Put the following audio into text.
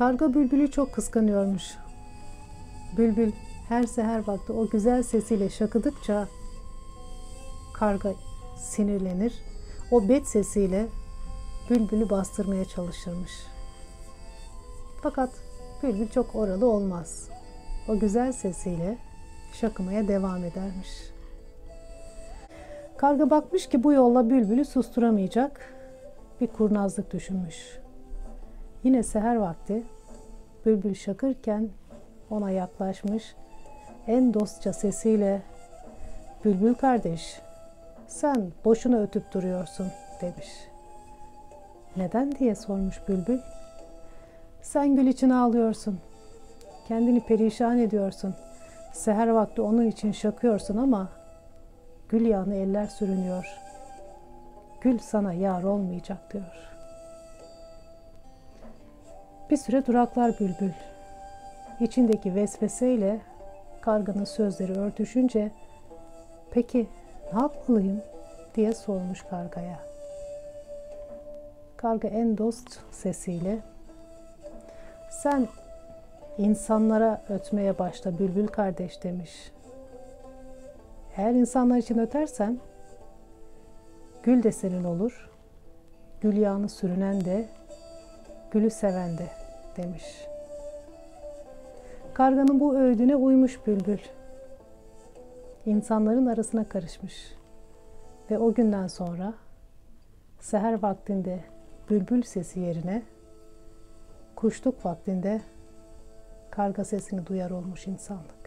Karga bülbülü çok kıskanıyormuş. Bülbül her seher vakti o güzel sesiyle şakıdıkça karga sinirlenir. O bet sesiyle bülbülü bastırmaya çalışırmış. Fakat bülbül çok oralı olmaz. O güzel sesiyle şakımaya devam edermiş. Karga bakmış ki bu yolla bülbülü susturamayacak bir kurnazlık düşünmüş. Yine seher vakti bülbül şakırken ona yaklaşmış en dostça sesiyle Bülbül kardeş sen boşuna ötüp duruyorsun demiş. Neden diye sormuş bülbül. Sen gül için ağlıyorsun. Kendini perişan ediyorsun. Seher vakti onun için şakıyorsun ama gül yağını eller sürünüyor. Gül sana yar olmayacak diyor. Bir süre duraklar bülbül. İçindeki vesveseyle karganın sözleri örtüşünce peki ne yapmalıyım diye sormuş kargaya. Karga en dost sesiyle sen insanlara ötmeye başla bülbül kardeş demiş. Eğer insanlar için ötersen gül de senin olur. Gül yağını sürünen de gülü seven de demiş. Karganın bu öğüdüne uymuş bülbül. İnsanların arasına karışmış. Ve o günden sonra seher vaktinde bülbül sesi yerine kuşluk vaktinde karga sesini duyar olmuş insanlık.